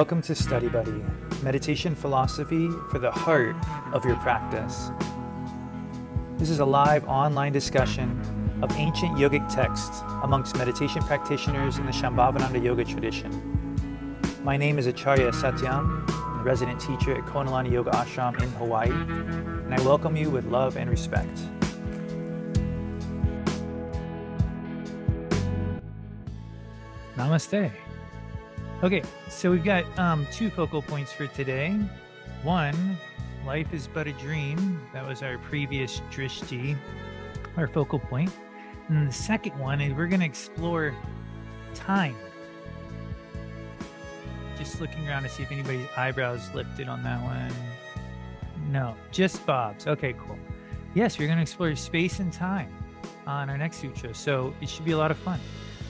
Welcome to Study Buddy, meditation philosophy for the heart of your practice. This is a live online discussion of ancient yogic texts amongst meditation practitioners in the Shambhavananda Yoga tradition. My name is Acharya Satyam, a resident teacher at Konalani Yoga Ashram in Hawaii, and I welcome you with love and respect. Namaste. Okay, so we've got um, two focal points for today. One, life is but a dream. That was our previous drishti, our focal point. And the second one is we're going to explore time. Just looking around to see if anybody's eyebrows lifted on that one. No, just Bob's. Okay, cool. Yes, we're going to explore space and time on our next sutra. So it should be a lot of fun.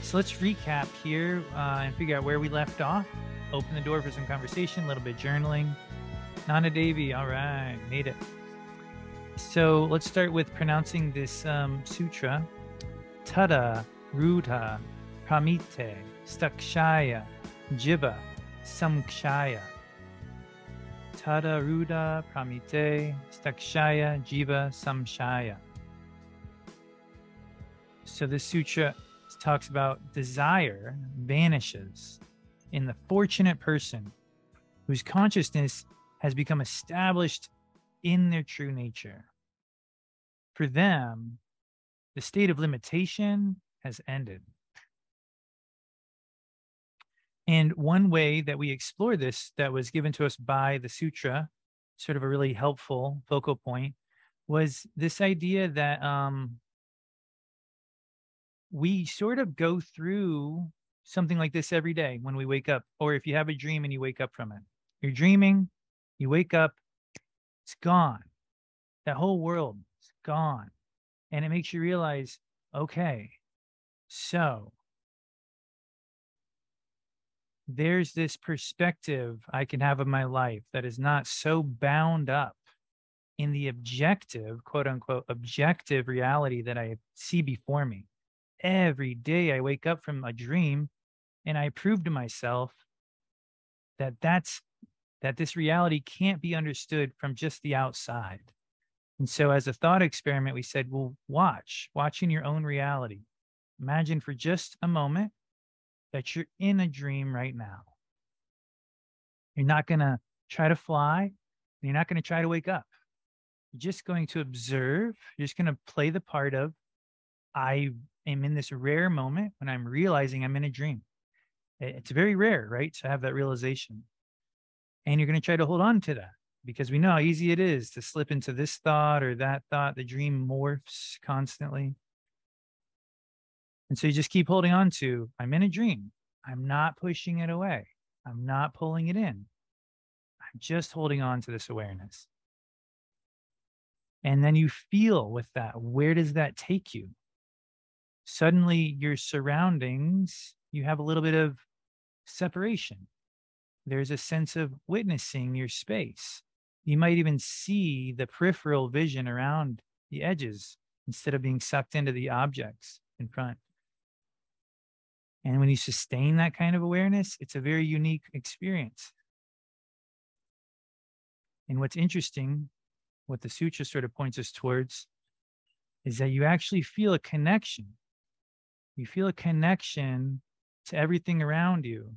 So let's recap here uh, and figure out where we left off. Open the door for some conversation, a little bit journaling. Nana Devi, all right, made it. So let's start with pronouncing this um, sutra. Tada, Rudha, Pramite, Stakshaya, Jiva, Samkshaya. Tada, Rudha, Pramite, Stakshaya, Jiva, Samshaya. So this sutra talks about desire vanishes in the fortunate person whose consciousness has become established in their true nature. For them, the state of limitation has ended. And one way that we explore this that was given to us by the sutra, sort of a really helpful focal point, was this idea that um, we sort of go through something like this every day when we wake up, or if you have a dream and you wake up from it. You're dreaming, you wake up, it's gone. That whole world is gone. And it makes you realize okay, so there's this perspective I can have of my life that is not so bound up in the objective, quote unquote, objective reality that I see before me every day I wake up from a dream and I prove to myself that that's that this reality can't be understood from just the outside. And so as a thought experiment we said, well watch, watch in your own reality. Imagine for just a moment that you're in a dream right now. You're not going to try to fly, you're not going to try to wake up. You're just going to observe, you're just going to play the part of I am in this rare moment when I'm realizing I'm in a dream. It's very rare, right? To have that realization. And you're going to try to hold on to that because we know how easy it is to slip into this thought or that thought. The dream morphs constantly. And so you just keep holding on to, I'm in a dream. I'm not pushing it away. I'm not pulling it in. I'm just holding on to this awareness. And then you feel with that, where does that take you? Suddenly your surroundings, you have a little bit of separation. There's a sense of witnessing your space. You might even see the peripheral vision around the edges instead of being sucked into the objects in front. And when you sustain that kind of awareness, it's a very unique experience. And what's interesting, what the sutra sort of points us towards, is that you actually feel a connection you feel a connection to everything around you.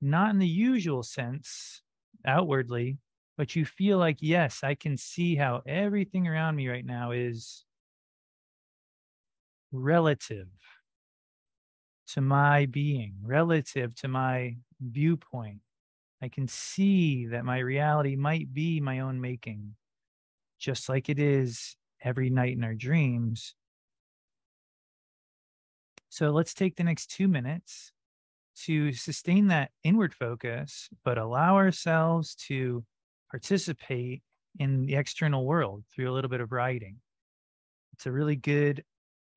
Not in the usual sense, outwardly, but you feel like, yes, I can see how everything around me right now is relative to my being, relative to my viewpoint. I can see that my reality might be my own making, just like it is every night in our dreams. So let's take the next two minutes to sustain that inward focus, but allow ourselves to participate in the external world through a little bit of writing. It's a really good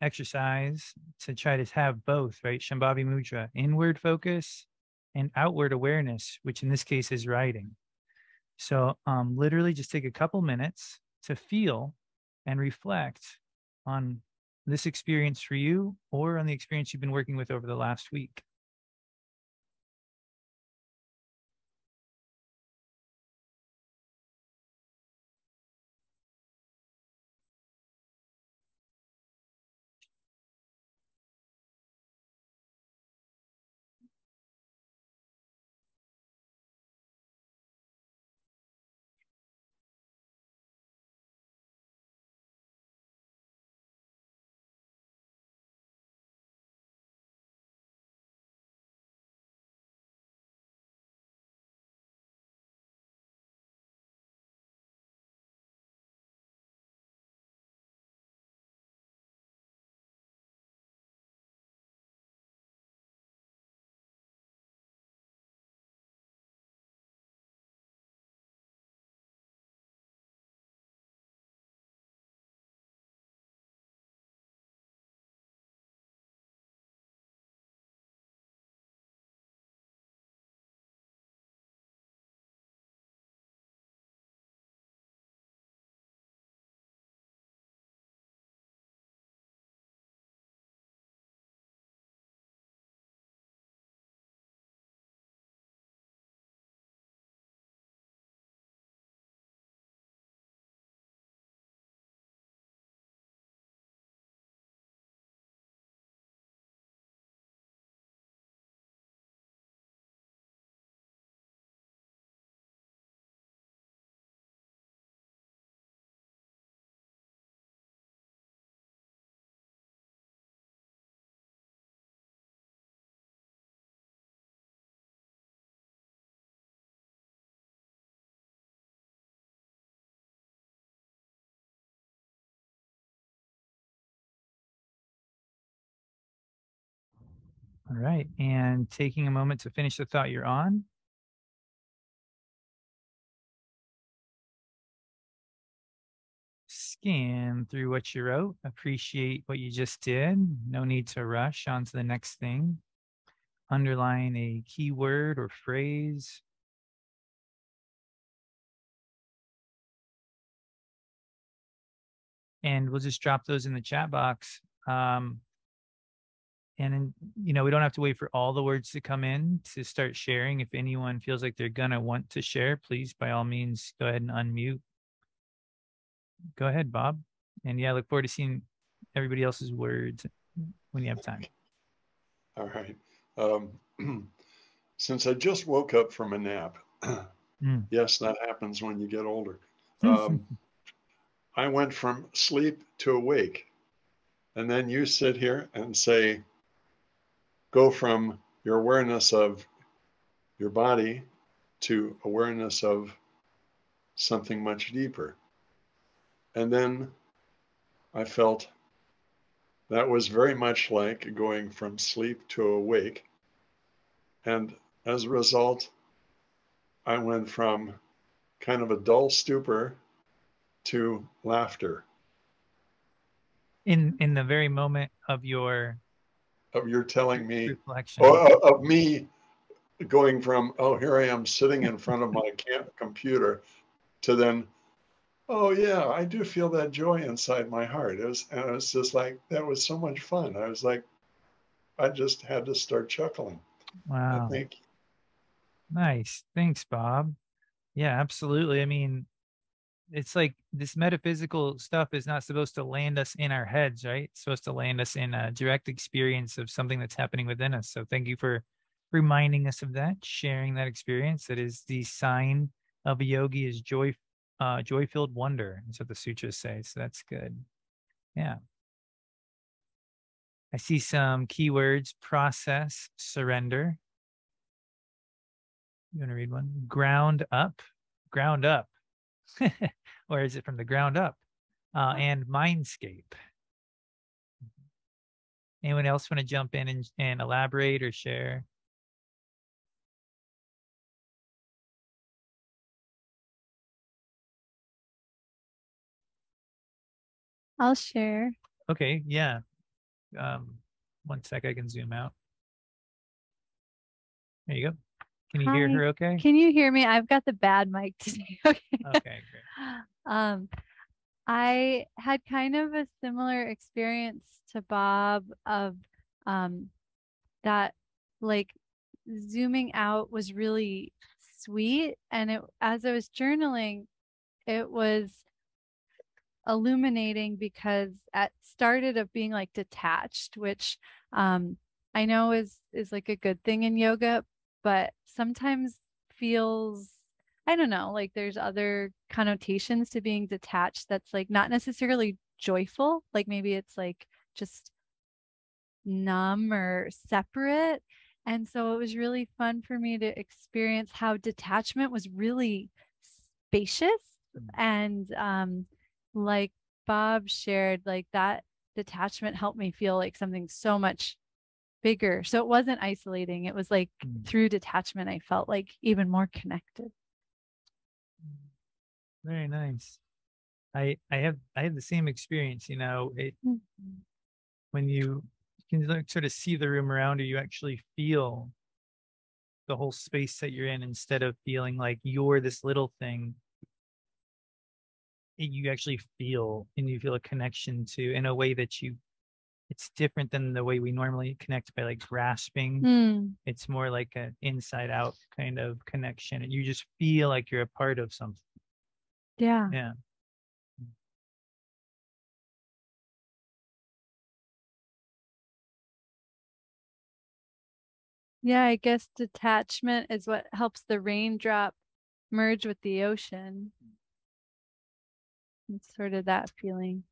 exercise to try to have both, right? Shambhavi Mudra, inward focus and outward awareness, which in this case is writing. So, um, literally just take a couple minutes to feel and reflect on this experience for you or on the experience you've been working with over the last week. All right. And taking a moment to finish the thought you're on. Scan through what you wrote. Appreciate what you just did. No need to rush on to the next thing. Underline a keyword or phrase. And we'll just drop those in the chat box. Um, and you know we don't have to wait for all the words to come in to start sharing. If anyone feels like they're gonna want to share please by all means go ahead and unmute. Go ahead bob. And yeah I look forward to seeing everybody else's words when you have time. All right. Um, since i just woke up from a nap mm. yes that happens when you get older. Um, i went from sleep to awake. And then you sit here and say go from your awareness of your body to awareness of something much deeper. And then I felt that was very much like going from sleep to awake. And as a result, I went from kind of a dull stupor to laughter. In in the very moment of your of you're telling me oh, of me going from oh here I am sitting in front of my computer to then oh yeah I do feel that joy inside my heart. It was and it was just like that was so much fun. I was like I just had to start chuckling. Wow. Thank you. Nice. Thanks Bob. Yeah absolutely. I mean it's like this metaphysical stuff is not supposed to land us in our heads, right? It's supposed to land us in a direct experience of something that's happening within us. So thank you for reminding us of that, sharing that experience. That is the sign of a yogi is joy, uh, joy-filled wonder. That's what the sutras say. So that's good. Yeah. I see some keywords: process, surrender. You want to read one? Ground up, ground up or is it from the ground up? Uh, and Mindscape. Anyone else want to jump in and, and elaborate or share? I'll share. Okay, yeah. Um, one sec, I can zoom out. There you go. Can you Hi. hear her okay? Can you hear me? I've got the bad mic today. okay. Okay, great. Um, I had kind of a similar experience to Bob of um, that like zooming out was really sweet and it as I was journaling it was illuminating because it started of being like detached which um, I know is is like a good thing in yoga but sometimes feels I don't know, like there's other connotations to being detached that's like not necessarily joyful. Like maybe it's like just numb or separate. And so it was really fun for me to experience how detachment was really spacious. Mm. And um, like Bob shared, like that detachment helped me feel like something so much bigger. So it wasn't isolating. It was like mm. through detachment, I felt like even more connected. Very nice. I I have I had the same experience. You know, it mm-hmm. when you, you can sort of see the room around you, you actually feel the whole space that you're in instead of feeling like you're this little thing you actually feel and you feel a connection to in a way that you it's different than the way we normally connect by like grasping. Mm. It's more like an inside out kind of connection. And you just feel like you're a part of something. Yeah. Yeah. Yeah, I guess detachment is what helps the raindrop merge with the ocean. It's sort of that feeling.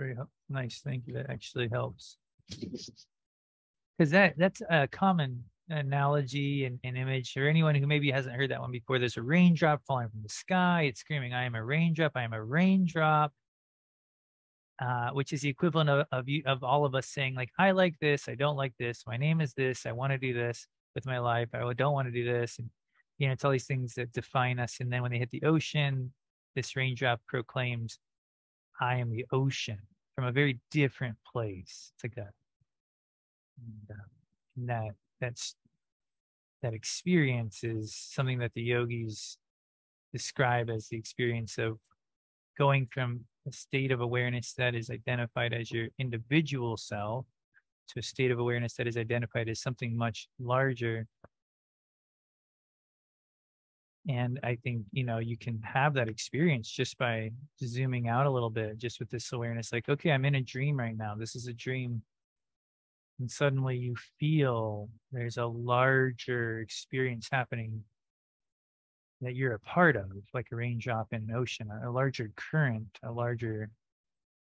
Very nice. Thank you. That actually helps. Because that that's a common analogy and, and image or anyone who maybe hasn't heard that one before there's a raindrop falling from the sky it's screaming i am a raindrop i am a raindrop uh, which is the equivalent of, of you of all of us saying like i like this i don't like this my name is this i want to do this with my life i don't want to do this and you know it's all these things that define us and then when they hit the ocean this raindrop proclaims i am the ocean from a very different place it's like that and, uh, that that's that experience is something that the yogis describe as the experience of going from a state of awareness that is identified as your individual self to a state of awareness that is identified as something much larger and i think you know you can have that experience just by zooming out a little bit just with this awareness like okay i'm in a dream right now this is a dream and suddenly you feel there's a larger experience happening that you're a part of, like a raindrop in an ocean, a larger current, a larger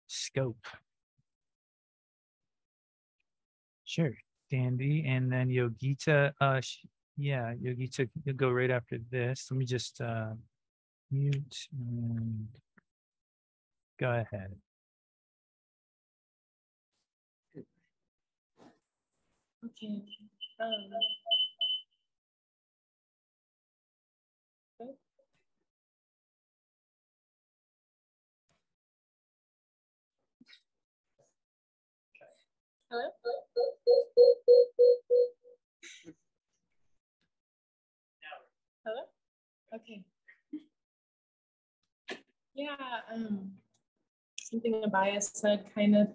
scope. Sure, Dandy, and then Yogita. Uh, yeah, Yogita, you'll go right after this. Let me just uh, mute and go ahead. Okay. Um? Hello? Okay. Yeah, um, something Abaya said kind of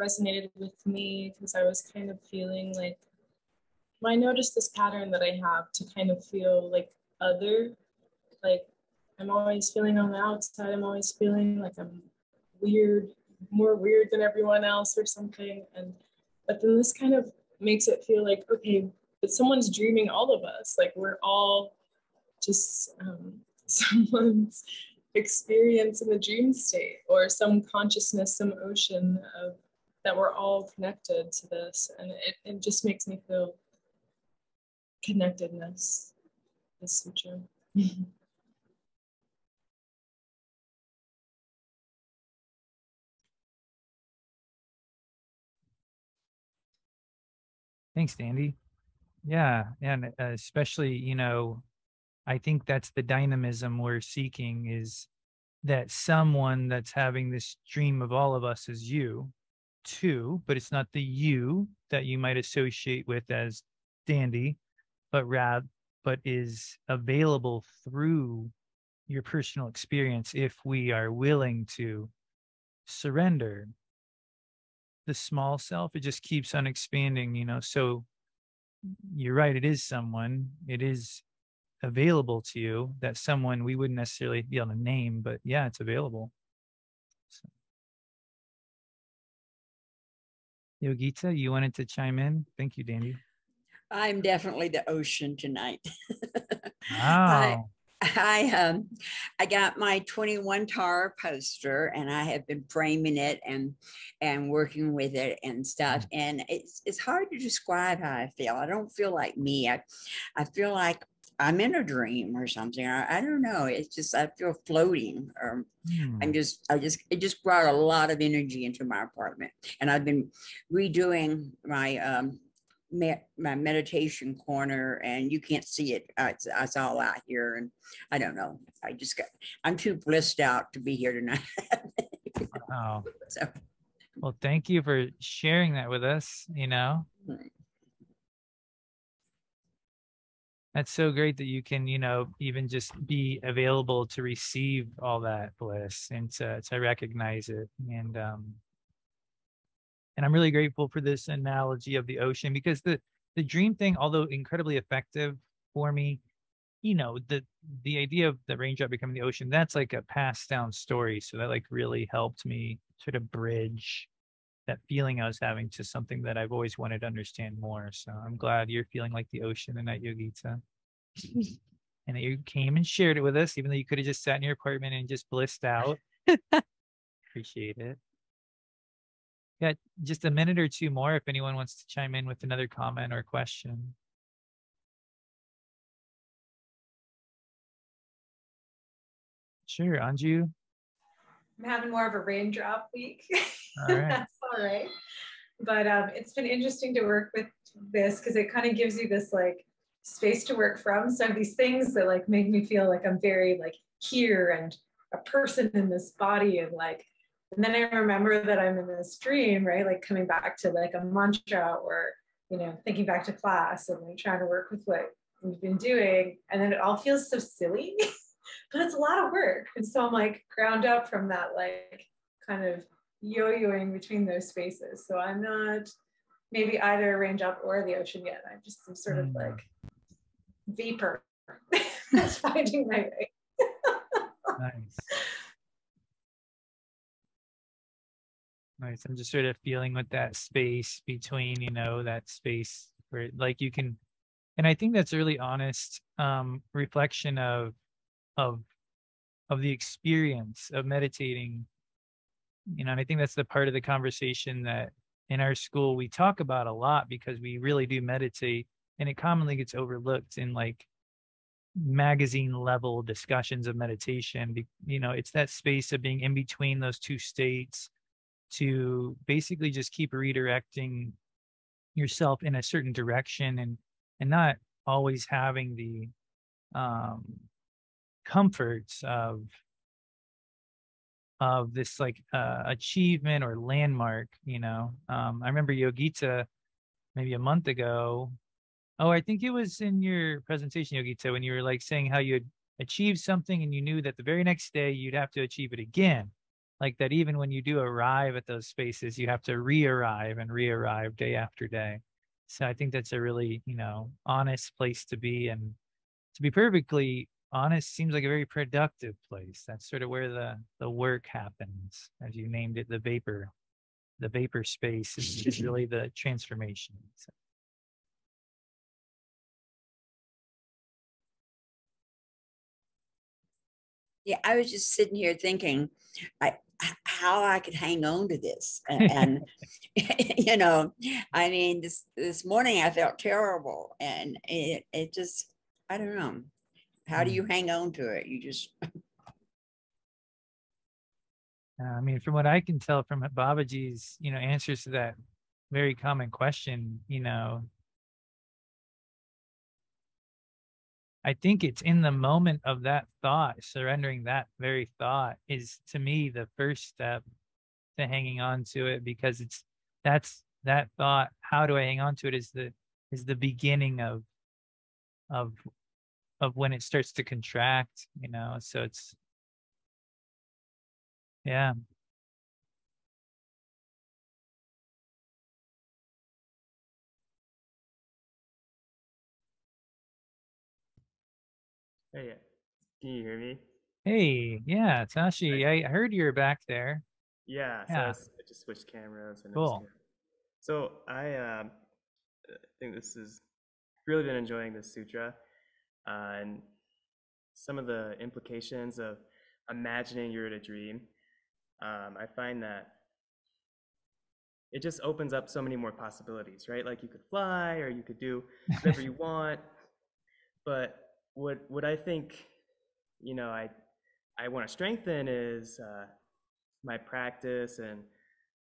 resonated with me because I was kind of feeling like well, I noticed this pattern that I have to kind of feel like other, like I'm always feeling on the outside. I'm always feeling like I'm weird, more weird than everyone else or something. And but then this kind of makes it feel like okay, but someone's dreaming all of us. Like we're all just um, someone's experience in the dream state or some consciousness, some ocean of that we're all connected to this. And it, it just makes me feel connectedness, this sutra. Thanks, Dandy. Yeah, and especially, you know, I think that's the dynamism we're seeking is that someone that's having this dream of all of us is you too, but it's not the you that you might associate with as dandy, but rather, but is available through your personal experience if we are willing to surrender. The small self it just keeps on expanding you know so you're right it is someone it is available to you that someone we wouldn't necessarily be able to name but yeah it's available so. Yogita, you wanted to chime in? Thank you, Dandy. I'm definitely the ocean tonight. Wow. I, I um I got my 21 Tara poster and I have been framing it and and working with it and stuff. Mm. And it's it's hard to describe how I feel. I don't feel like me. I I feel like I'm in a dream or something. I, I don't know. It's just I feel floating, or hmm. I'm just I just it just brought a lot of energy into my apartment, and I've been redoing my um me, my meditation corner, and you can't see it. Uh, it's, it's all out here, and I don't know. I just got I'm too blissed out to be here tonight. wow. So. Well, thank you for sharing that with us. You know. Hmm that's so great that you can you know even just be available to receive all that bliss and to, to recognize it. And um and i'm really grateful for this analogy of the ocean because the the dream thing although incredibly effective for me you know the the idea of the raindrop becoming the ocean that's like a passed down story. So that like really helped me sort of bridge that feeling I was having to something that I've always wanted to understand more. So I'm glad you're feeling like the ocean and that Yogita. and that you came and shared it with us, even though you could have just sat in your apartment and just blissed out. Appreciate it. Got just a minute or two more if anyone wants to chime in with another comment or question. Sure, Anju. I'm having more of a raindrop week. All right. That's all right. But um, it's been interesting to work with this because it kind of gives you this like space to work from. So these things that like make me feel like I'm very like here and a person in this body and like and then I remember that I'm in this dream, right? Like coming back to like a mantra or, you know, thinking back to class and like trying to work with what we've been doing. And then it all feels so silly, but it's a lot of work. And so I'm like ground up from that, like kind of yo-yoing between those spaces. So I'm not maybe either a range up or the ocean yet. I'm just some sort of like vapor that's finding my way. nice. Nice. I'm just sort of feeling with that space between, you know, that space where like you can and I think that's really honest um reflection of of of the experience of meditating. You know, and I think that's the part of the conversation that in our school we talk about a lot because we really do meditate and it commonly gets overlooked in like magazine level discussions of meditation you know it's that space of being in between those two states to basically just keep redirecting yourself in a certain direction and and not always having the um comforts of of this like uh, achievement or landmark you know? Um i remember yogita maybe a month ago. Oh i think it was in your presentation yogita when you were like saying how you had achieved something and you knew that the very next day you'd have to achieve it again. Like that even when you do arrive at those spaces you have to re-arrive and re-arrive day after day. So i think that's a really you know honest place to be and to be perfectly honest seems like a very productive place that's sort of where the the work happens as you named it the vapor the vapor space is, is really the transformation so. Yeah, I was just sitting here thinking, I, how I could hang on to this. And, and you know, I mean, this this morning I felt terrible, and it it just I don't know. How do you mm. hang on to it? You just. I mean, from what I can tell from Babaji's, you know, answers to that very common question, you know, I think it's in the moment of that thought, surrendering that very thought is to me the first step to hanging on to it because it's that's that thought. How do I hang on to it is the is the beginning of of of when it starts to contract, you know. So it's yeah. Hey, can you hear me? Hey, yeah, Tashi, I heard you're back there. Yeah, so yeah. I just switched cameras. And cool. So I um, think this has really been enjoying this sutra and some of the implications of imagining you're in a dream. Um, I find that it just opens up so many more possibilities, right? Like you could fly or you could do whatever you want, but what what I think, you know, I I want to strengthen is uh, my practice and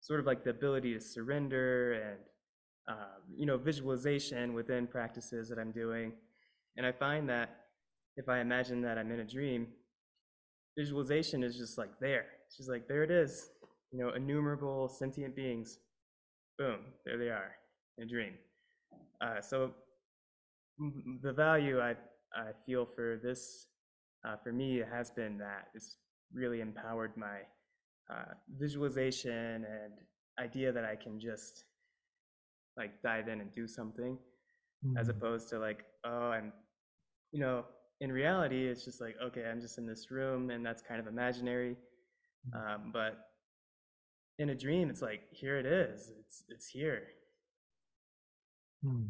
sort of like the ability to surrender and um, you know visualization within practices that I'm doing. And I find that if I imagine that I'm in a dream, visualization is just like there. It's just like there it is. You know, innumerable sentient beings. Boom, there they are in a dream. Uh, so the value I I feel for this, uh, for me, has been that it's really empowered my uh, visualization and idea that I can just like dive in and do something mm-hmm. as opposed to like, oh, I'm, you know, in reality, it's just like, okay, I'm just in this room and that's kind of imaginary. Mm-hmm. Um, but in a dream, it's like, here it is, it's, it's here. Mm.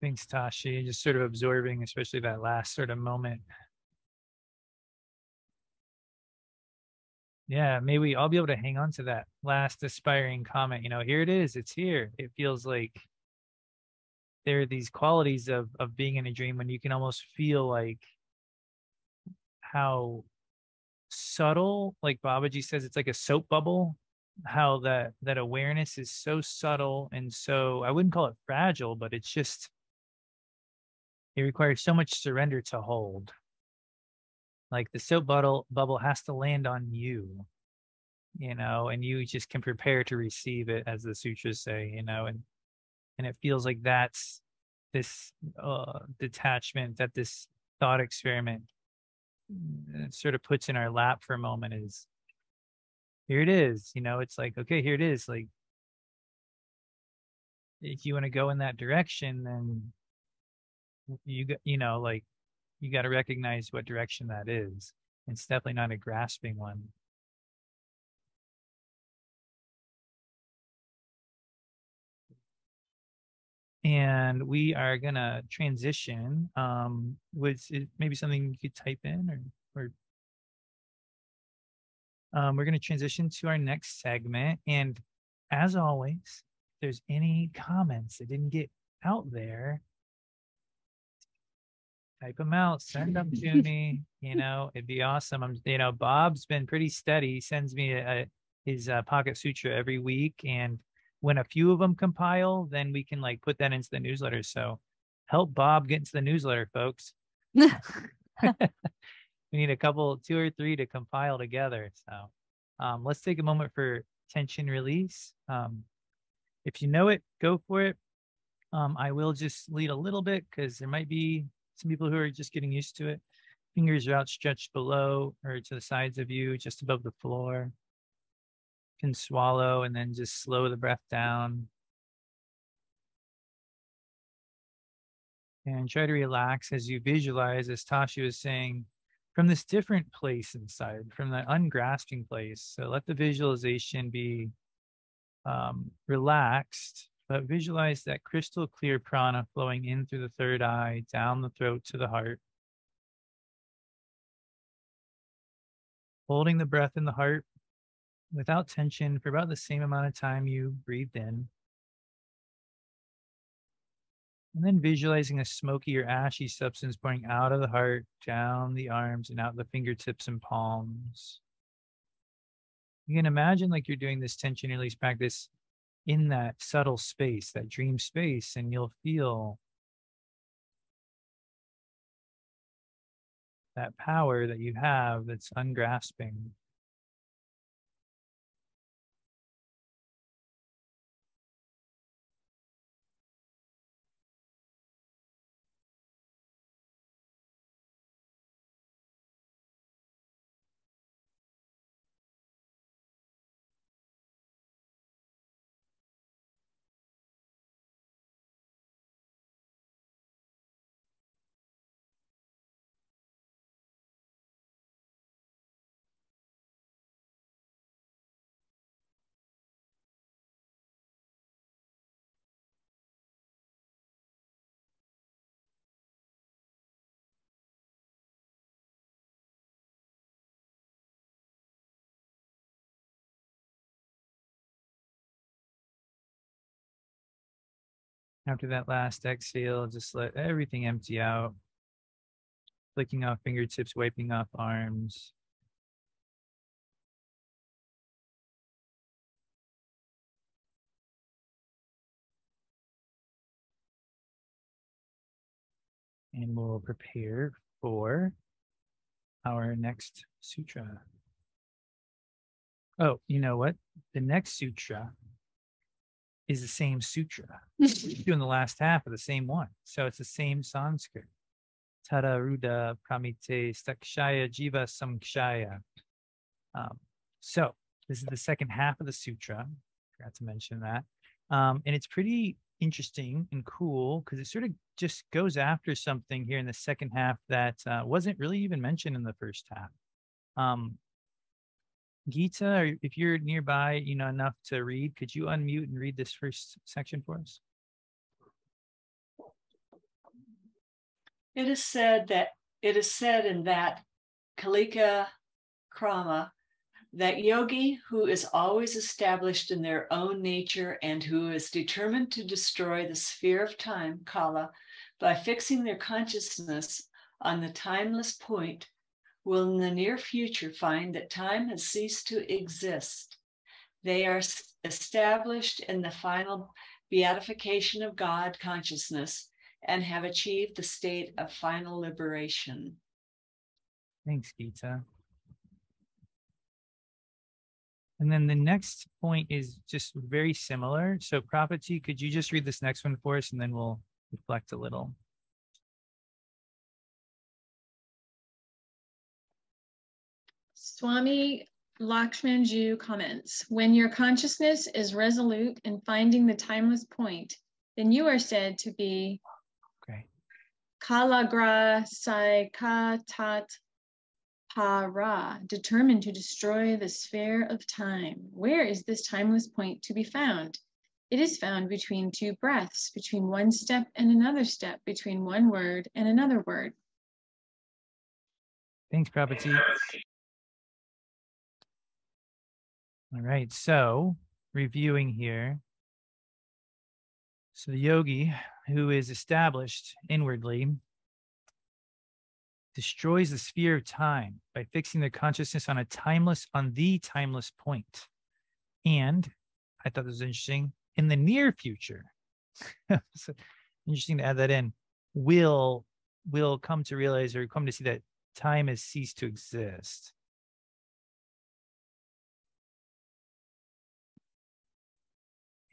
Thanks, Tashi. Just sort of absorbing, especially that last sort of moment. Yeah, maybe all be able to hang on to that last aspiring comment. You know, here it is, it's here. It feels like there are these qualities of of being in a dream when you can almost feel like how subtle like babaji says it's like a soap bubble how that that awareness is so subtle and so i wouldn't call it fragile but it's just it requires so much surrender to hold like the soap bubble bubble has to land on you you know and you just can prepare to receive it as the sutras say you know and and it feels like that's this uh, detachment that this thought experiment mm, sort of puts in our lap for a moment is here it is you know it's like okay here it is like if you want to go in that direction then you you know like you got to recognize what direction that is it's definitely not a grasping one and we are gonna transition. Um, was it maybe something you could type in or or um, we're gonna transition to our next segment. And as always, if there's any comments that didn't get out there, type them out, send them to me. You know, it'd be awesome. I'm, you know, Bob's been pretty steady. He sends me a, his uh, pocket sutra every week, and when a few of them compile, then we can like put that into the newsletter. So help Bob get into the newsletter, folks. we need a couple, two or three to compile together. So um, let's take a moment for tension release. Um, if you know it, go for it. Um, I will just lead a little bit because there might be some people who are just getting used to it. Fingers are outstretched below or to the sides of you, just above the floor can swallow and then just slow the breath down. And try to relax as you visualize, as Tashi was saying, from this different place inside, from the ungrasping place. So let the visualization be um, relaxed, but visualize that crystal clear prana flowing in through the third eye, down the throat to the heart. Holding the breath in the heart without tension for about the same amount of time you breathed in. And then visualizing a smoky or ashy substance pouring out of the heart, down the arms, and out the fingertips and palms. You can imagine like you're doing this tension release practice in that subtle space, that dream space, and you'll feel that power that you have that's ungrasping. After that last exhale, just let everything empty out. Flicking off fingertips, wiping off arms. And we'll prepare for our next sutra. Oh, you know what? The next sutra is the same sutra. doing the last half of the same one. So it's the same Sanskrit. Tada Ruda Pramite Stakshaya Jiva Samkshaya. Um, so this is the second half of the sutra. Forgot to mention that. Um, and it's pretty interesting and cool because it sort of just goes after something here in the second half that uh, wasn't really even mentioned in the first half. Um, Gita, if you're nearby, you know enough to read, could you unmute and read this first section for us? It is said that it is said in that Kalika Krama That yogi who is always established in their own nature and who is determined to destroy the sphere of time, kala, by fixing their consciousness on the timeless point, will in the near future find that time has ceased to exist. They are established in the final beatification of God consciousness and have achieved the state of final liberation. Thanks, Gita. And then the next point is just very similar. So, Prophecy, could you just read this next one for us and then we'll reflect a little? Swami Lakshmanjoo comments When your consciousness is resolute in finding the timeless point, then you are said to be okay. Kalagra Saikatat Para, determined to destroy the sphere of time. Where is this timeless point to be found? It is found between two breaths, between one step and another step, between one word and another word. Thanks, Prabhuji. All right, so reviewing here. So the yogi who is established inwardly destroys the sphere of time by fixing their consciousness on a timeless, on the timeless point. And I thought this was interesting. In the near future, so interesting to add that in, will will come to realize or come to see that time has ceased to exist.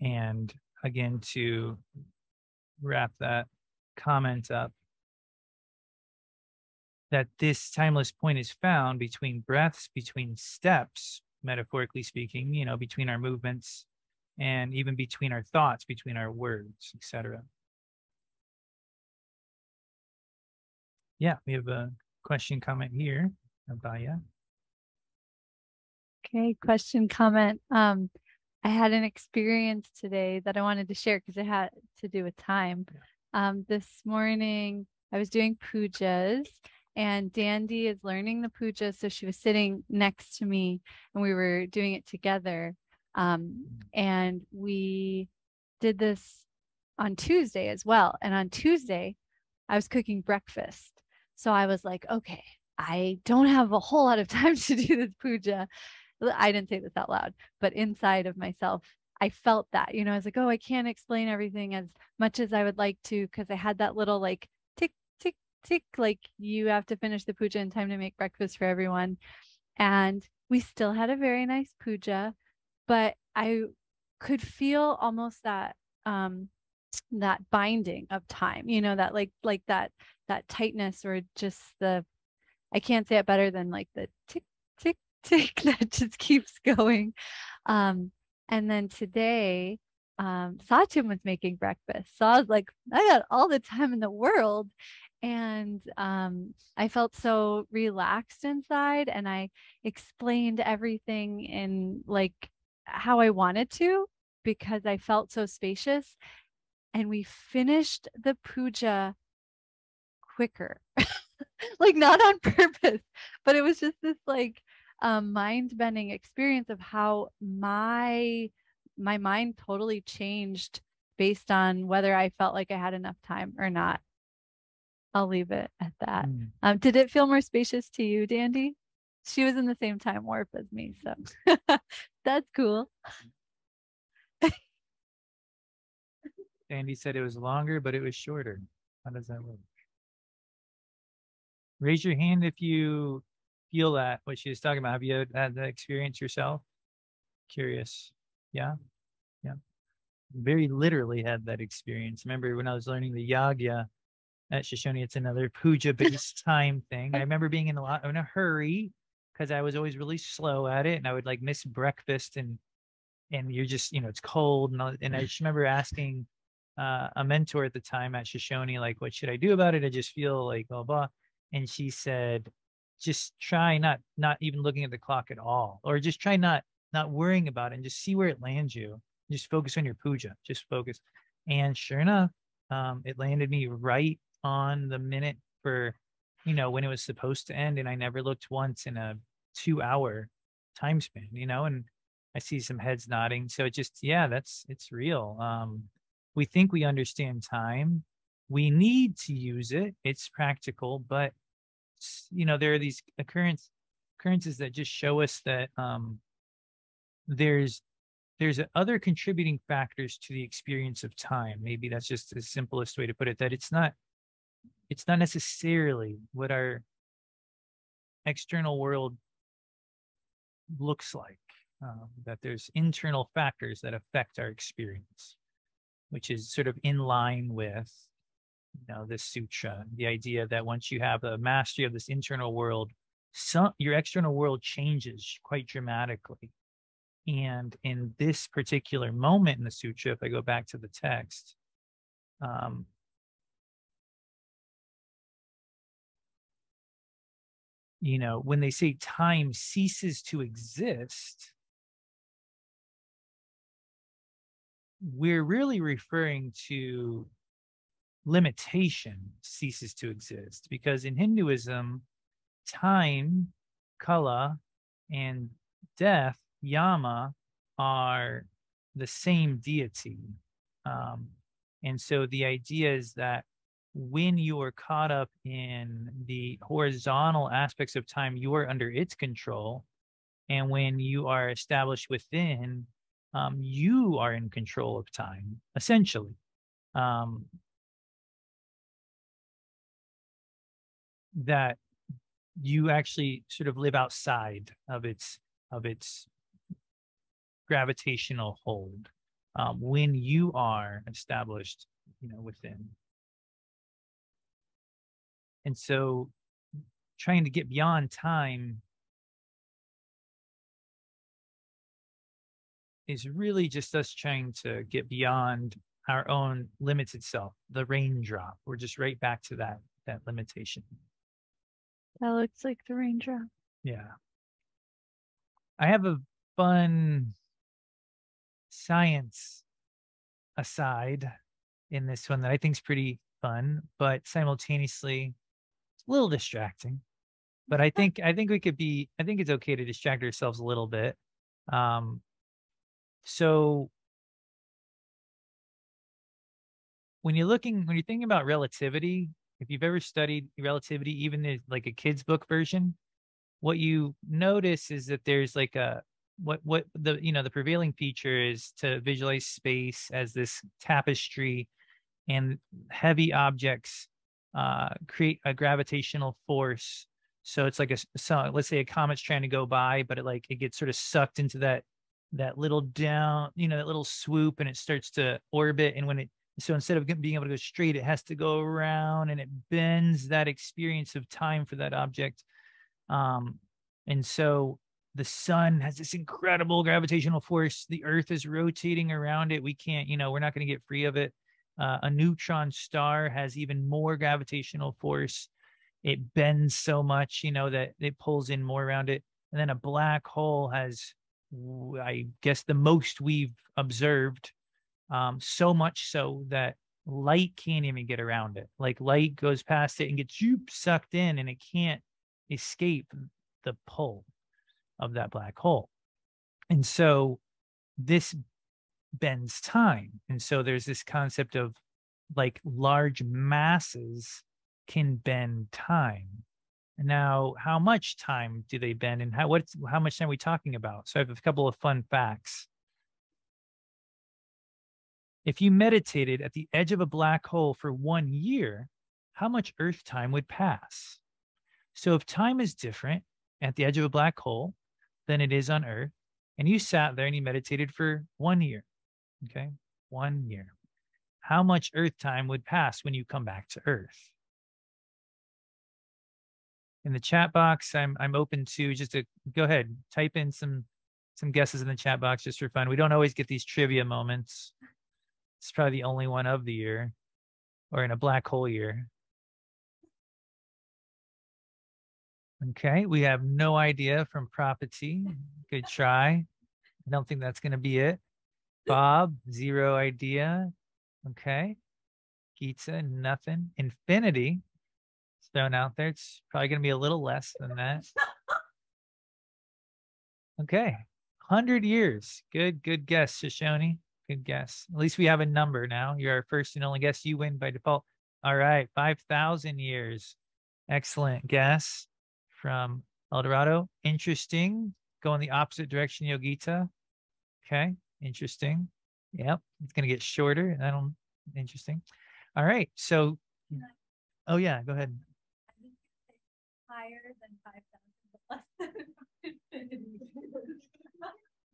And again, to wrap that comment up, that this timeless point is found between breaths, between steps, metaphorically speaking, you know, between our movements and even between our thoughts, between our words, etc. Yeah, we have a question comment here, Abaya. Okay, question comment. Um, I had an experience today that I wanted to share because it had to do with time. Um, this morning, I was doing pujas and Dandy is learning the puja. So she was sitting next to me and we were doing it together. Um, and we did this on Tuesday as well. And on Tuesday, I was cooking breakfast. So I was like, okay, I don't have a whole lot of time to do this puja. I didn't say this out loud, but inside of myself, I felt that, you know, I was like, oh, I can't explain everything as much as I would like to because I had that little like tick, tick, tick, like you have to finish the puja in time to make breakfast for everyone. And we still had a very nice puja, but I could feel almost that um that binding of time, you know, that like like that that tightness or just the I can't say it better than like the tick, tick, tick that just keeps going. Um, and then today, um, Satyam was making breakfast. So I was like, I got all the time in the world. And um, I felt so relaxed inside, and I explained everything in like how I wanted to because I felt so spacious. And we finished the puja quicker, like not on purpose, but it was just this like um, mind bending experience of how my my mind totally changed based on whether I felt like I had enough time or not. I'll leave it at that. Mm. Um, did it feel more spacious to you, Dandy? She was in the same time warp as me, so that's cool. Dandy said it was longer, but it was shorter. How does that work? Raise your hand if you feel that what she was talking about. Have you had that experience yourself? Curious. Yeah. Yeah. Very literally had that experience. Remember when I was learning the Yagya at Shoshone, it's another puja based time thing. I remember being in a lot in a hurry because I was always really slow at it and I would like miss breakfast and and you're just, you know, it's cold. And, and I just remember asking uh, a mentor at the time at Shoshone, like, what should I do about it? I just feel like blah, blah. And she said, just try not not even looking at the clock at all or just try not not worrying about it and just see where it lands you just focus on your puja just focus and sure enough um, it landed me right on the minute for you know when it was supposed to end and i never looked once in a two hour time span, you know, and I see some heads nodding. So it just, yeah, that's it's real. Um, we think we understand time. We need to use it. It's practical, but you know, there are these occurrence occurrences that just show us that um there's there's other contributing factors to the experience of time. Maybe that's just the simplest way to put it, that it's not it's not necessarily what our external world looks like um, that there's internal factors that affect our experience which is sort of in line with you know this sutra the idea that once you have a mastery of this internal world some your external world changes quite dramatically. And in this particular moment in the sutra if i go back to the text um, you know, when they say time ceases to exist, we're really referring to limitation ceases to exist because in Hinduism, time, kala, and death, yama, are the same deity. Um, and so the idea is that when you are caught up in the horizontal aspects of time, you are under its control. And when you are established within, um, you are in control of time, essentially. Um, that you actually sort of live outside of its of its gravitational hold um, when you are established, you know, within. And so trying to get beyond time is really just us trying to get beyond our own limits itself, the raindrop. We're just right back to that that limitation. That looks like the raindrop. Yeah. I have a fun science aside in this one that I think is pretty fun, but simultaneously a little distracting but i think i think we could be i think it's okay to distract ourselves a little bit um so when you're looking when you're thinking about relativity if you've ever studied relativity even like a kid's book version what you notice is that there's like a what what the you know the prevailing feature is to visualize space as this tapestry and heavy objects uh, create a gravitational force. So it's like a so let's say a comet's trying to go by, but it like it gets sort of sucked into that that little down, you know, that little swoop, and it starts to orbit. And when it so instead of being able to go straight, it has to go around, and it bends that experience of time for that object. Um, and so the sun has this incredible gravitational force. The Earth is rotating around it. We can't, you know, we're not going to get free of it. Uh, a neutron star has even more gravitational force. It bends so much, you know, that it pulls in more around it. And then a black hole has, I guess, the most we've observed, um, so much so that light can't even get around it. Like light goes past it and gets you sucked in, and it can't escape the pull of that black hole. And so this bends time. And so there's this concept of like large masses can bend time. Now, how much time do they bend and how what's how much time are we talking about? So I have a couple of fun facts. If you meditated at the edge of a black hole for one year, how much Earth time would pass? So if time is different at the edge of a black hole than it is on Earth, and you sat there and you meditated for one year, Okay. One year. How much Earth time would pass when you come back to Earth? In the chat box, I'm I'm open to just to go ahead, type in some some guesses in the chat box just for fun. We don't always get these trivia moments. It's probably the only one of the year or in a black hole year. Okay, we have no idea from property. Good try. I don't think that's going to be it. Bob, zero idea. Okay. Pizza, nothing. Infinity, it's thrown out there. It's probably going to be a little less than that. Okay. 100 years. Good, good guess, Shoshone. Good guess. At least we have a number now. You're our first and only guess. You win by default. All right. 5,000 years. Excellent guess from El Dorado. Interesting. Go in the opposite direction, Yogita. Okay. Interesting. Yep. It's going to get shorter. I don't, interesting. All right. So, oh, yeah. Go ahead. Higher than 5,000,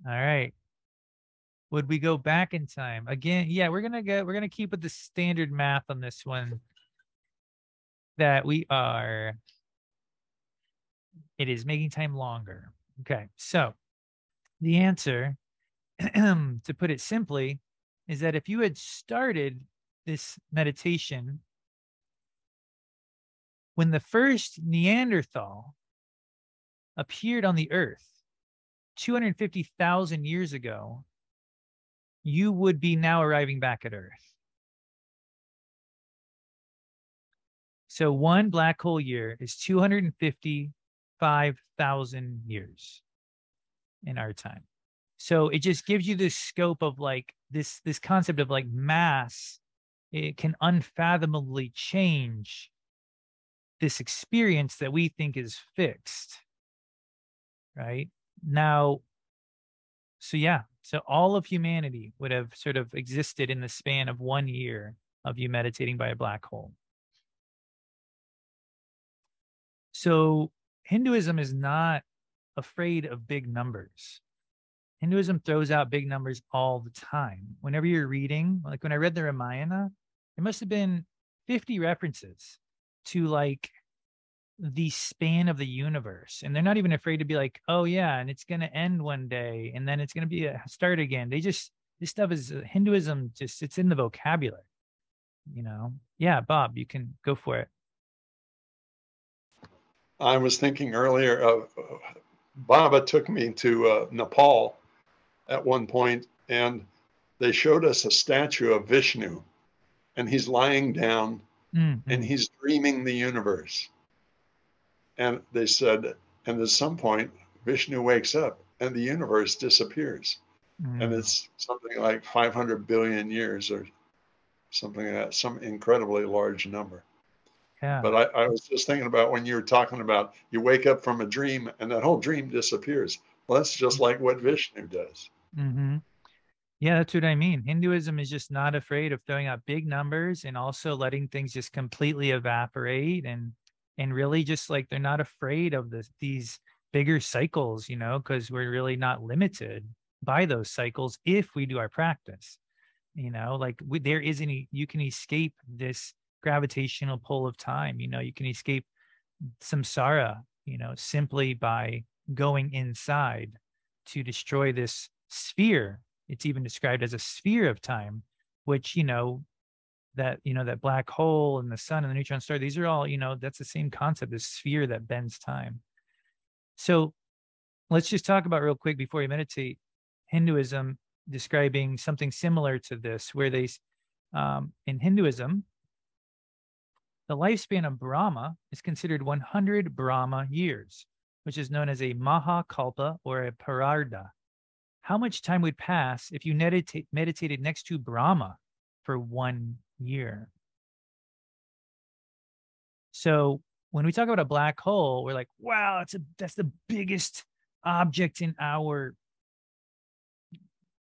All right. Would we go back in time again? Yeah, we're gonna go. We're gonna keep with the standard math on this one. That we are. It is making time longer. Okay, so the answer, to put it simply, is that if you had started this meditation when the first Neanderthal appeared on the earth 250,000 years ago, you would be now arriving back at Earth. So one black hole year is 255,000 years in our time. So it just gives you this scope of like this this concept of like mass it can unfathomably change this experience that we think is fixed right now so yeah so all of humanity would have sort of existed in the span of one year of you meditating by a black hole. So hinduism is not afraid of big numbers. Hinduism throws out big numbers all the time. Whenever you're reading like when i read the ramayana there must have been 50 references to like the span of the universe and they're not even afraid to be like oh yeah and it's going to end one day and then it's going to be a start again. They just this stuff is uh, hinduism just it's in the vocabulary you know? Yeah bob you can go for it. I was thinking earlier of uh, baba took me to uh, nepal at one point and they showed us a statue of vishnu and he's lying down mm-hmm. and he's dreaming the universe and they said, and at some point, Vishnu wakes up and the universe disappears. Mm. And it's something like 500 billion years or something like that, some incredibly large number. Yeah. But I, I, was just thinking about when you were talking about you wake up from a dream and that whole dream disappears. Well, that's just like what Vishnu does. Mm-hmm. Yeah, that's what I mean. Hinduism is just not afraid of throwing out big numbers and also letting things just completely evaporate and and really just like they're not afraid of these bigger cycles you know because we're really not limited by those cycles if we do our practice you know like we, there isn't a, you can escape this gravitational pull of time you know you can escape samsara you know simply by going inside to destroy this sphere. It's even described as a sphere of time which you know that you know that black hole and the sun and the neutron star these are all you know that's the same concept this sphere that bends time. So let's just talk about real quick before we meditate hinduism describing something similar to this where they um, in hinduism the lifespan of brahma is considered 100 brahma years which is known as a mahakalpa or a parardha how much time would pass if you meditate, meditated next to brahma for one year. So when we talk about a black hole, we're like, wow, that's a that's the biggest object in our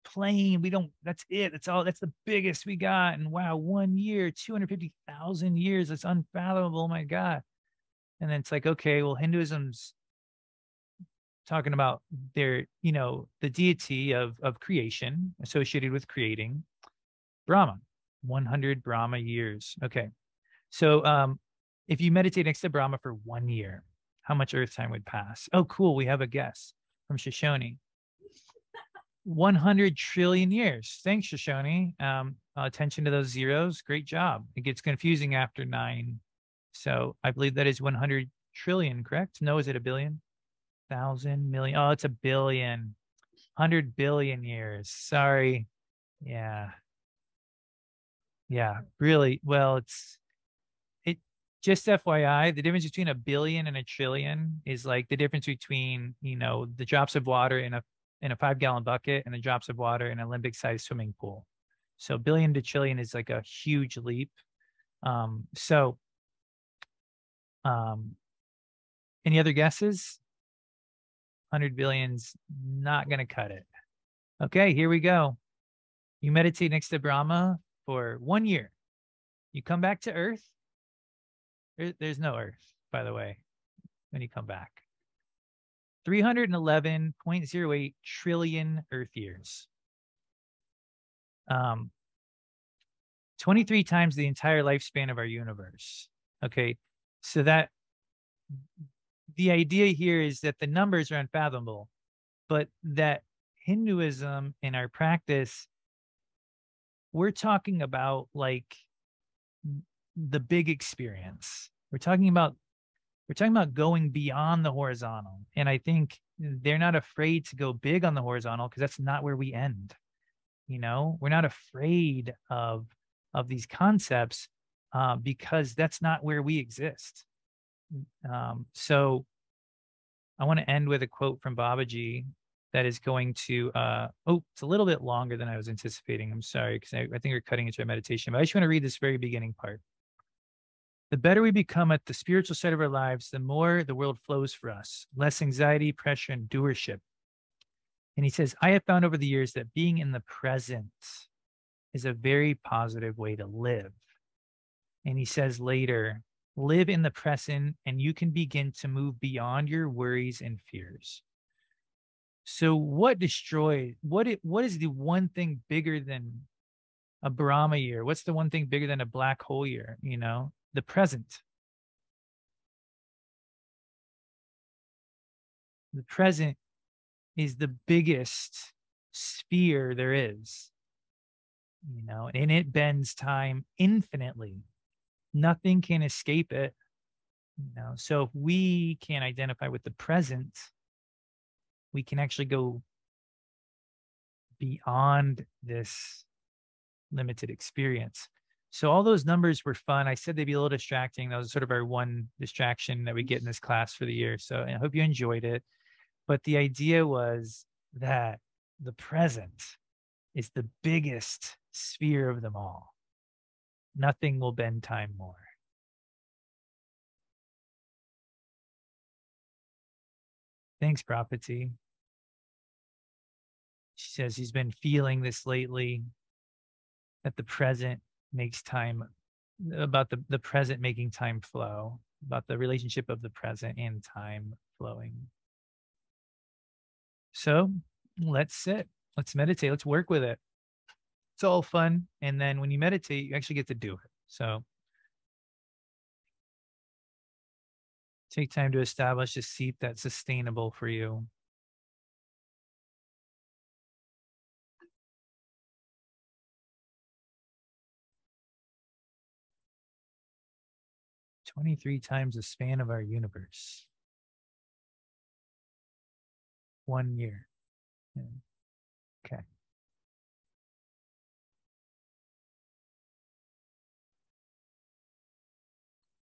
plane. We don't, that's it. That's all, that's the biggest we got. And wow, one year, 250,000 years. That's unfathomable. Oh my God. And then it's like, okay, well, Hinduism's talking about their, you know, the deity of of creation associated with creating Brahma. 100 Brahma years. Okay. So um, if you meditate next to Brahma for one year, how much Earth time would pass? Oh, cool. We have a guess from Shoshone. 100 trillion years. Thanks, Shoshone. Um, attention to those zeros. Great job. It gets confusing after nine. So I believe that is 100 trillion, correct? No, is it a billion? Thousand, million? Oh, it's a billion. 100 billion years. Sorry. Yeah yeah really well it's it just FYI, the difference between a billion and a trillion is like the difference between, you know, the drops of water in a in a five gallon bucket and the drops of water in an Olympic sized swimming pool. So billion to trillion is like a huge leap. Um, so um any other guesses? 100 billion's not going to cut it. Okay, here we go. You meditate next to Brahma for one year. You come back to Earth. There, there's no Earth, by the way, when you come back. 311.08 trillion Earth years. Um, 23 times the entire lifespan of our universe. Okay, so that the idea here is that the numbers are unfathomable, but that Hinduism in our practice, we're talking about like the big experience. We're talking about we're talking about going beyond the horizontal. And I think they're not afraid to go big on the horizontal because that's not where we end. You know, we're not afraid of of these concepts uh, because that's not where we exist. Um, so I want to end with a quote from Babaji that is going to, uh, oh, it's a little bit longer than I was anticipating. I'm sorry, because I, I think we're cutting into a meditation, but I just want to read this very beginning part. The better we become at the spiritual side of our lives, the more the world flows for us, less anxiety, pressure, and doership. And he says, I have found over the years that being in the present is a very positive way to live. And he says later, live in the present and you can begin to move beyond your worries and fears so what destroys what it what is the one thing bigger than a brahma year? What's the one thing bigger than a black hole year you know? The present. The present is the biggest sphere there is you know and it bends time infinitely. Nothing can escape it you know? So if we can identify with the present we can actually go beyond this limited experience. So all those numbers were fun. I said they'd be a little distracting. That was sort of our one distraction that we get in this class for the year. So i hope you enjoyed it. But the idea was that the present is the biggest sphere of them all. Nothing will bend time more. Thanks, Prophecy. She says he's been feeling this lately that the present makes time about the, the present making time flow, about the relationship of the present and time flowing. So let's sit, let's meditate, let's work with it it's all fun. And then when you meditate, you actually get to do it. So take time to establish a seat that's sustainable for you. Twenty-three times the span of our universe. One year. Yeah. Okay.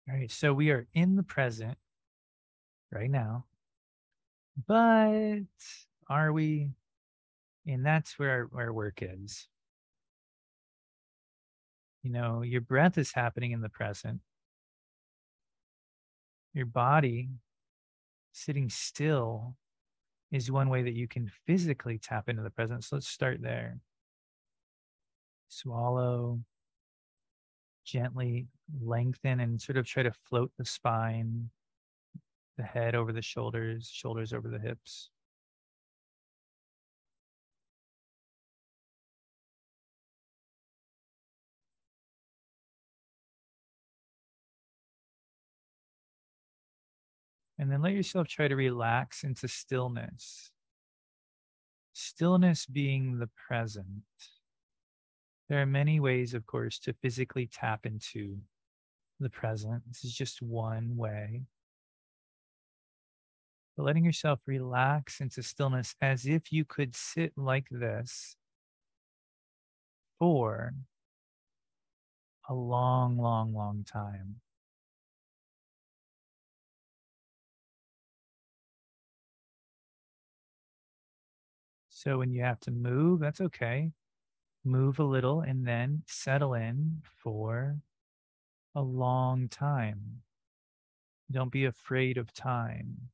All right, so we are in the present right now, but are we? And that's where our, work is. You know, your breath is happening in the present. Your body sitting still is one way that you can physically tap into the present. So let's start there. Swallow, gently lengthen and sort of try to float the spine, the head over the shoulders, shoulders over the hips. And then let yourself try to relax into stillness. Stillness being the present. There are many ways, of course, to physically tap into the present. This is just one way but letting yourself relax into stillness as if you could sit like this for a long, long, long time. So when you have to move, that's okay. Move a little and then settle in for a long time. Don't be afraid of time.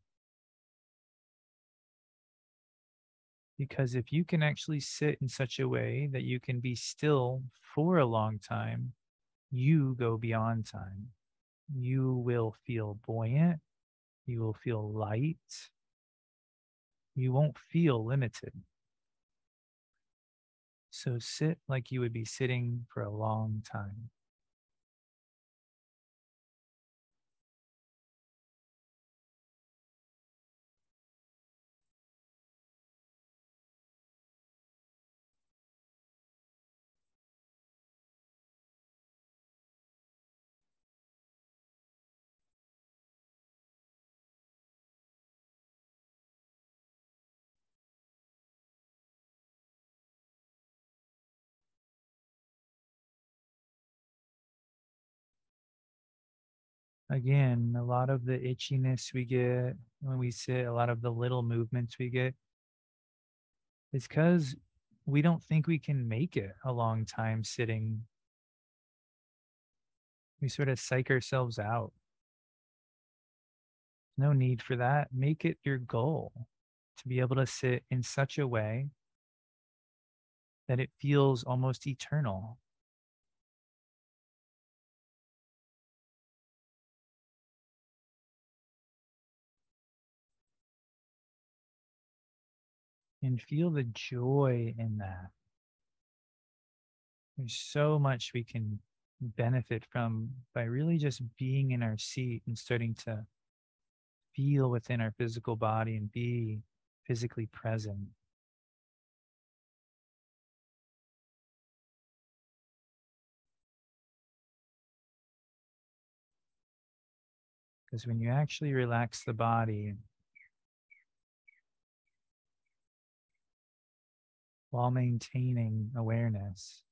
Because if you can actually sit in such a way that you can be still for a long time, you go beyond time. You will feel buoyant. You will feel light. You won't feel limited. So sit like you would be sitting for a long time. Again, a lot of the itchiness we get when we sit, a lot of the little movements we get, it's because we don't think we can make it a long time sitting. We sort of psych ourselves out. No need for that. Make it your goal to be able to sit in such a way that it feels almost eternal. And feel the joy in that. There's so much we can benefit from by really just being in our seat and starting to feel within our physical body and be physically present. Because when you actually relax the body while maintaining awareness.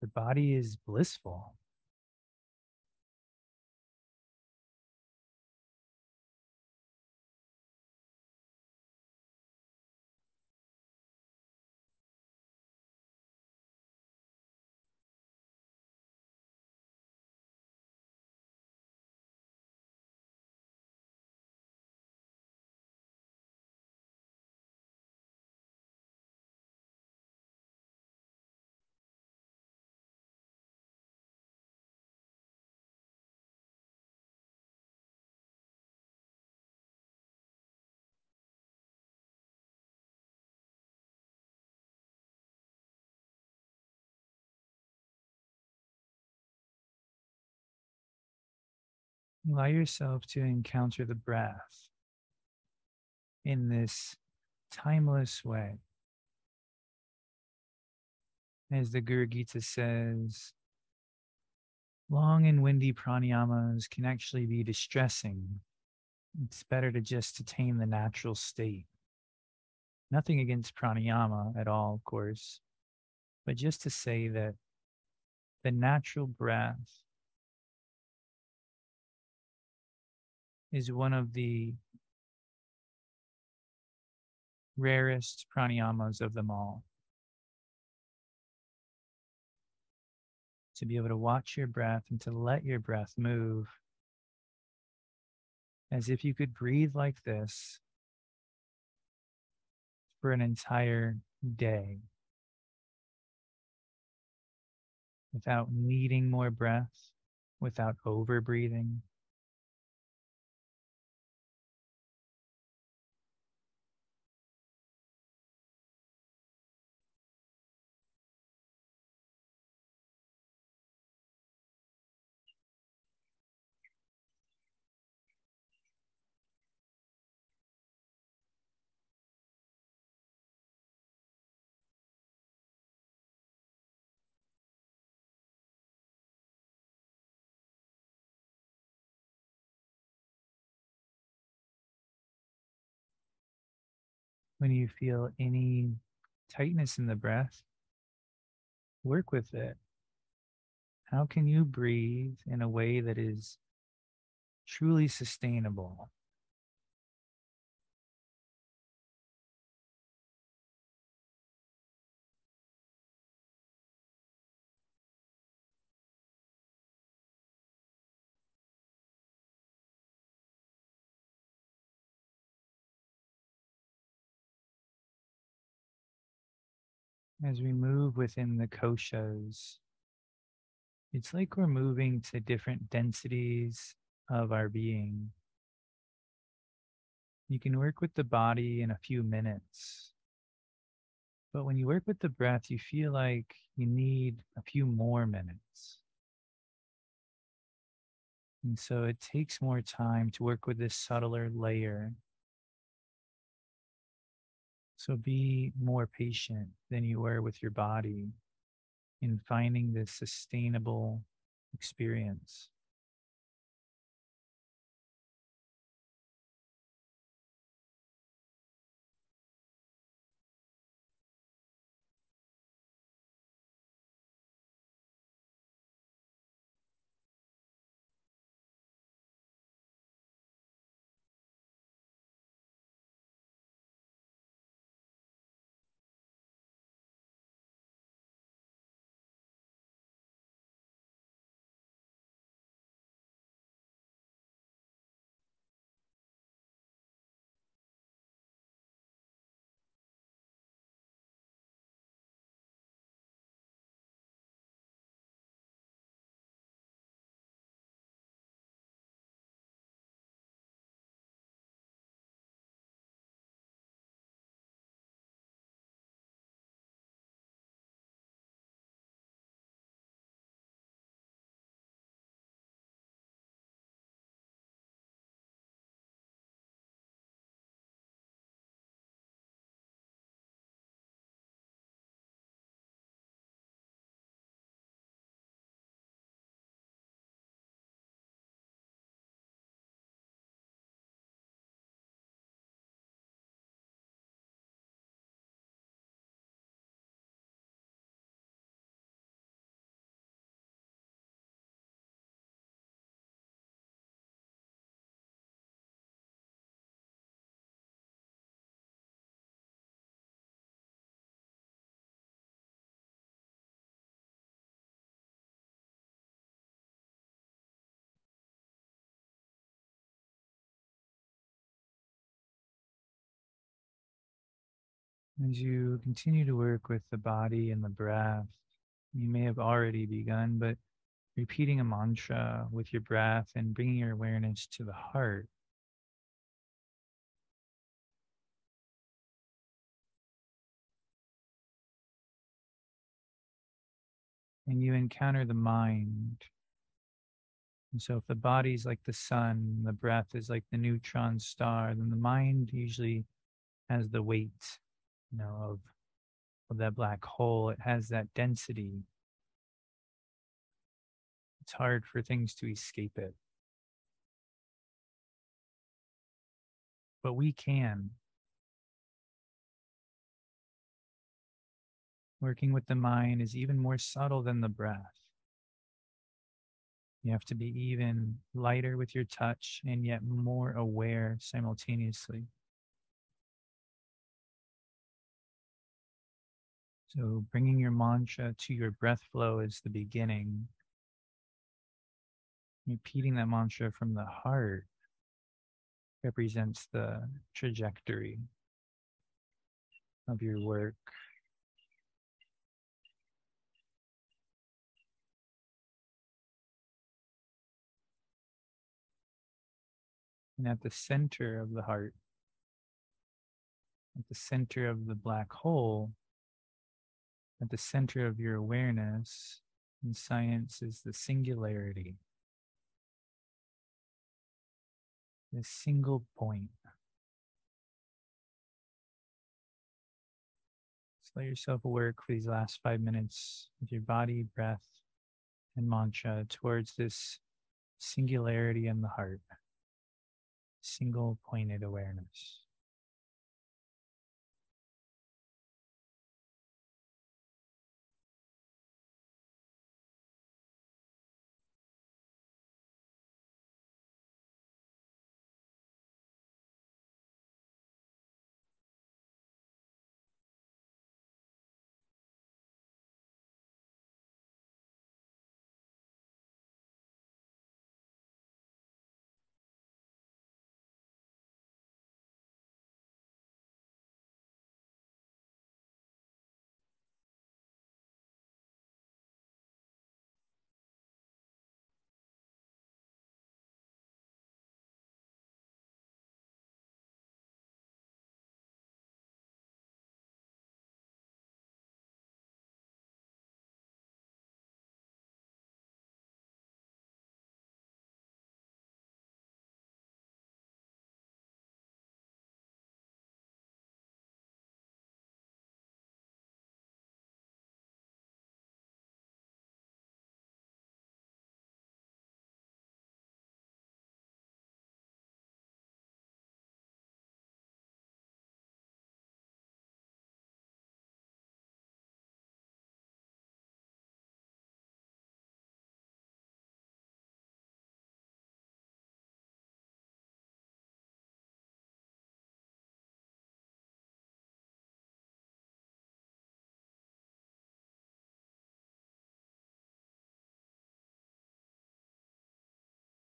The body is blissful. Allow yourself to encounter the breath in this timeless way. As the Guru Gita says, long and windy pranayamas can actually be distressing. It's better to just attain the natural state. Nothing against pranayama at all, of course, but just to say that the natural breath is one of the rarest pranayamas of them all. To be able to watch your breath and to let your breath move as if you could breathe like this for an entire day without needing more breath, without over breathing. When you feel any tightness in the breath, work with it. How can you breathe in a way that is truly sustainable? As we move within the koshas, it's like we're moving to different densities of our being. You can work with the body in a few minutes. But when you work with the breath, you feel like you need a few more minutes. And so it takes more time to work with this subtler layer so be more patient than you were with your body in finding this sustainable experience. As you continue to work with the body and the breath, you may have already begun, but repeating a mantra with your breath and bringing your awareness to the heart. And you encounter the mind. And so, if the body's like the sun, the breath is like the neutron star, then the mind usually has the weight you know, of of that black hole. It has that density. It's hard for things to escape it. But we can. Working with the mind is even more subtle than the breath. You have to be even lighter with your touch and yet more aware simultaneously. So bringing your mantra to your breath flow is the beginning. Repeating that mantra from the heart represents the trajectory of your work. And at the center of the heart, at the center of the black hole, at the center of your awareness in science is the singularity, the single point. So let yourself work for these last five minutes with your body, breath, and mantra towards this singularity in the heart, single pointed awareness.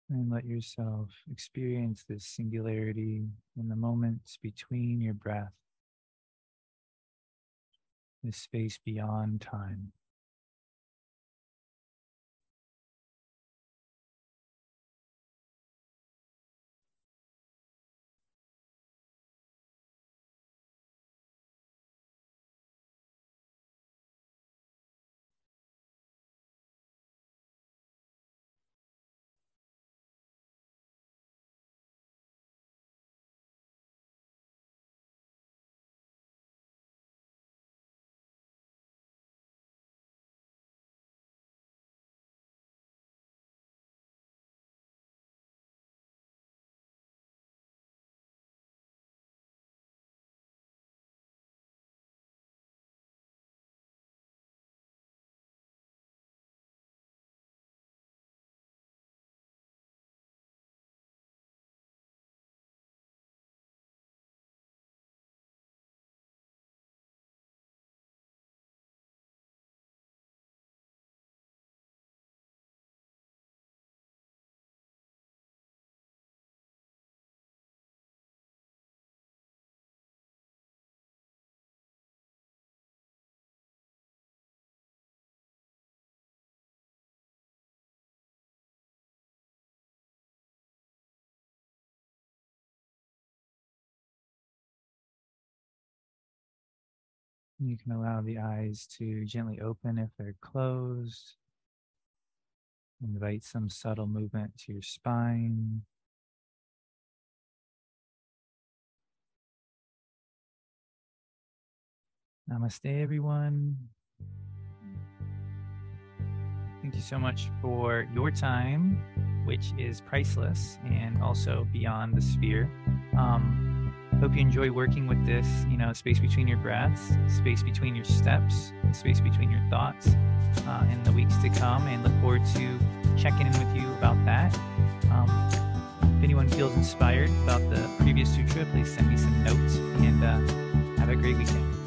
And let yourself experience this singularity in the moments between your breath, this space beyond time. You can allow the eyes to gently open if they're closed. Invite some subtle movement to your spine. Namaste, everyone. Thank you so much for your time, which is priceless and also beyond the sphere. Um, Hope you enjoy working with this, you know, space between your breaths, space between your steps, space between your thoughts uh, in the weeks to come, and look forward to checking in with you about that. Um, if anyone feels inspired about the previous sutra, please send me some notes and uh, have a great weekend.